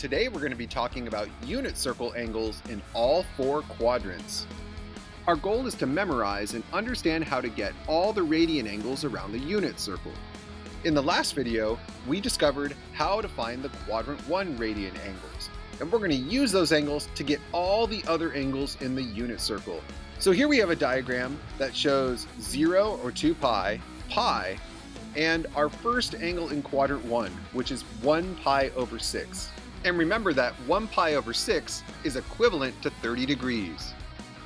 Today we're going to be talking about unit circle angles in all four quadrants. Our goal is to memorize and understand how to get all the radian angles around the unit circle. In the last video, we discovered how to find the quadrant 1 radian angles, and we're going to use those angles to get all the other angles in the unit circle. So here we have a diagram that shows 0 or 2 pi, pi, and our first angle in quadrant 1, which is 1 pi over 6. And remember that 1 pi over 6 is equivalent to 30 degrees.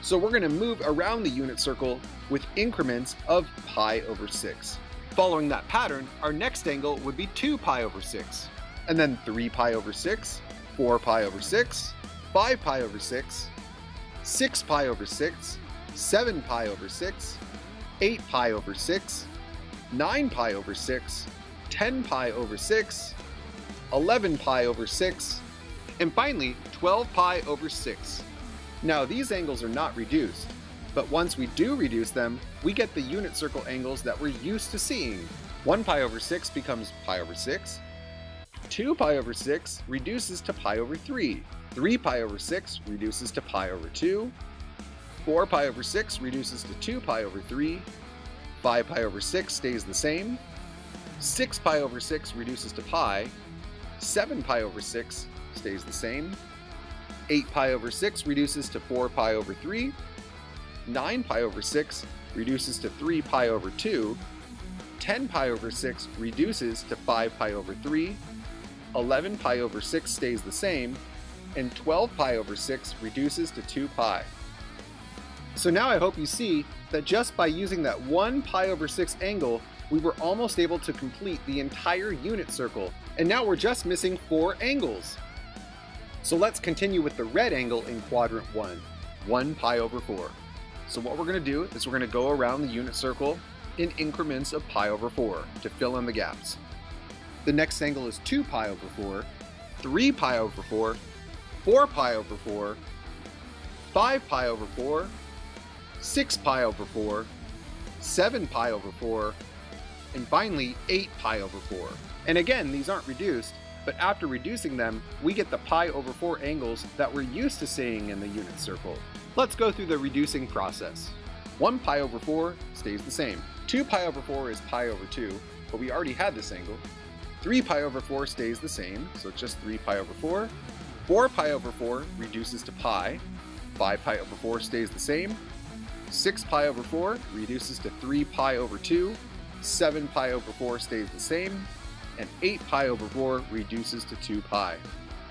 So we're going to move around the unit circle with increments of pi over 6. Following that pattern, our next angle would be 2 pi over 6, and then 3 pi over 6, 4 pi over 6, 5 pi over 6, 6 pi over 6, 7 pi over 6, 8 pi over 6, 9 pi over 6, 10 pi over 6, 11 pi over 6, and finally 12 pi over 6. Now these angles are not reduced, but once we do reduce them, we get the unit circle angles that we're used to seeing. 1 pi over 6 becomes pi over 6. 2 pi over 6 reduces to pi over 3. 3 pi over 6 reduces to pi over 2. 4 pi over 6 reduces to 2 pi over 3. 5 pi over 6 stays the same. 6 pi over 6 reduces to pi. 7 pi over 6 stays the same. 8 pi over 6 reduces to 4 pi over 3. 9 pi over 6 reduces to 3 pi over 2, 10 pi over 6 reduces to 5 pi over 3, 11 pi over 6 stays the same, and 12 pi over 6 reduces to 2 pi. So now I hope you see that just by using that 1 pi over 6 angle, we were almost able to complete the entire unit circle, and now we're just missing 4 angles. So let's continue with the red angle in quadrant 1, 1 pi over 4. So what we're going to do is we're going to go around the unit circle in increments of pi over 4 to fill in the gaps. The next angle is 2 pi over 4, 3 pi over 4, 4 pi over 4, 5 pi over 4, 6 pi over 4, 7 pi over 4, and finally 8 pi over 4. And again, these aren't reduced, but after reducing them, we get the pi over 4 angles that we're used to seeing in the unit circle. Let's go through the reducing process. 1 pi over 4 stays the same. 2 pi over 4 is pi over 2, but we already had this angle. 3 pi over 4 stays the same, so it's just 3 pi over 4. 4 pi over 4 reduces to pi. 5 pi over 4 stays the same. 6 pi over 4 reduces to 3 pi over 2. 7 pi over 4 stays the same. And 8 pi over 4 reduces to 2 pi.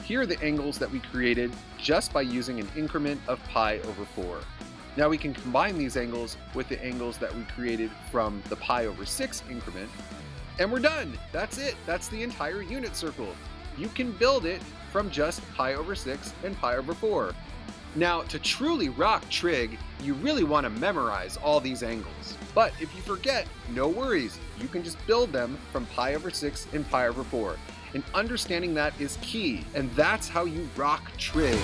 Here are the angles that we created just by using an increment of pi over 4. Now we can combine these angles with the angles that we created from the pi over 6 increment, and we're done! That's it! That's the entire unit circle. You can build it from just pi over 6 and pi over 4. Now, to truly rock trig, you really want to memorize all these angles. But if you forget, no worries, you can just build them from pi over 6 and pi over 4 and understanding that is key, and that's how you rock trig.